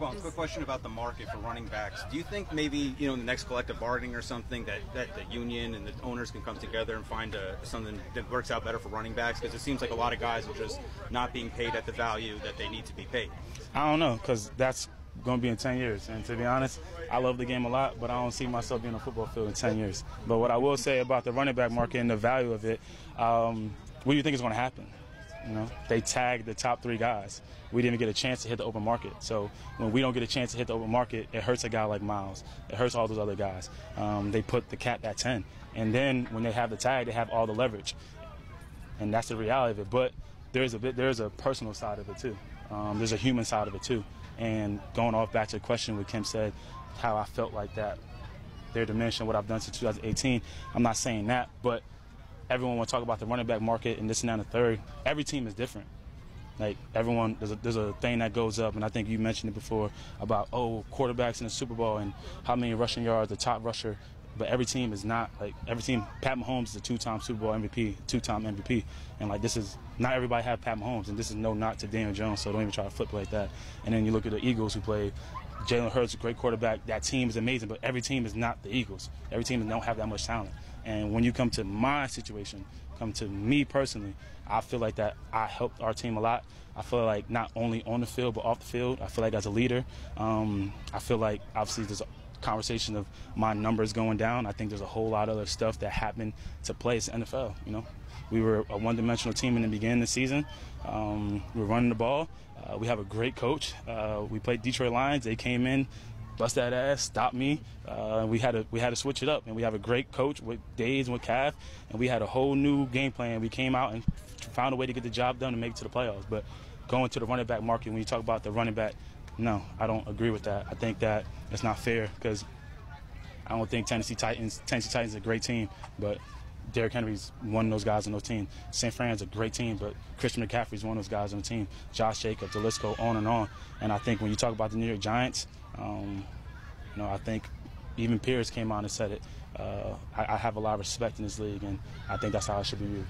Well, quick question about the market for running backs. Do you think maybe you know in the next collective bargaining or something that, that the union and the owners can come together and find a, something that works out better for running backs? Because it seems like a lot of guys are just not being paid at the value that they need to be paid. I don't know because that's going to be in 10 years. And to be honest, I love the game a lot, but I don't see myself being on a football field in 10 years. But what I will say about the running back market and the value of it, um, what do you think is going to happen? You know, they tagged the top three guys. We didn't get a chance to hit the open market. So when we don't get a chance to hit the open market, it hurts a guy like Miles. It hurts all those other guys. Um, they put the cap at 10. And then when they have the tag, they have all the leverage. And that's the reality of it. But there's a bit, there's a personal side of it too. Um, there's a human side of it too. And going off back to the question what Kim said, how I felt like that, their dimension, what I've done since 2018. I'm not saying that, but everyone will talk about the running back market and this and that and the third. Every team is different. Like everyone, there's a, there's a thing that goes up, and I think you mentioned it before about oh quarterbacks in the Super Bowl and how many rushing yards, the top rusher. But every team is not like every team. Pat Mahomes is a two-time Super Bowl MVP, two-time MVP, and like this is not everybody have Pat Mahomes, and this is no knock to Daniel Jones, so don't even try to flip like that. And then you look at the Eagles who play Jalen Hurts, a great quarterback. That team is amazing, but every team is not the Eagles. Every team don't have that much talent. And when you come to my situation, come to me personally, I feel like that I helped our team a lot. I feel like not only on the field but off the field. I feel like as a leader, um, I feel like obviously there's conversation of my numbers going down. I think there's a whole lot of other stuff that happened to play NFL. You know, we were a one-dimensional team in the beginning of the season. Um, we were running the ball. Uh, we have a great coach. Uh, we played Detroit Lions. They came in, bust that ass, stop me. Uh, we had to we had to switch it up, and we have a great coach with Dabs and with Cav, and we had a whole new game plan. We came out and found a way to get the job done and make it to the playoffs. But going to the running back market, when you talk about the running back, no, I don't agree with that. I think that it's not fair because I don't think Tennessee Titans Tennessee Titans is a great team, but Derrick Henry's one of those guys on those team. San Fran's a great team, but Christian McCaffrey's one of those guys on the team. Josh Jacobs, the list go on and on. And I think when you talk about the New York Giants, um, you know, I think even Pierce came on and said it. Uh, I, I have a lot of respect in this league, and I think that's how it should be viewed.